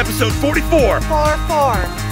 episode 44. 4 4.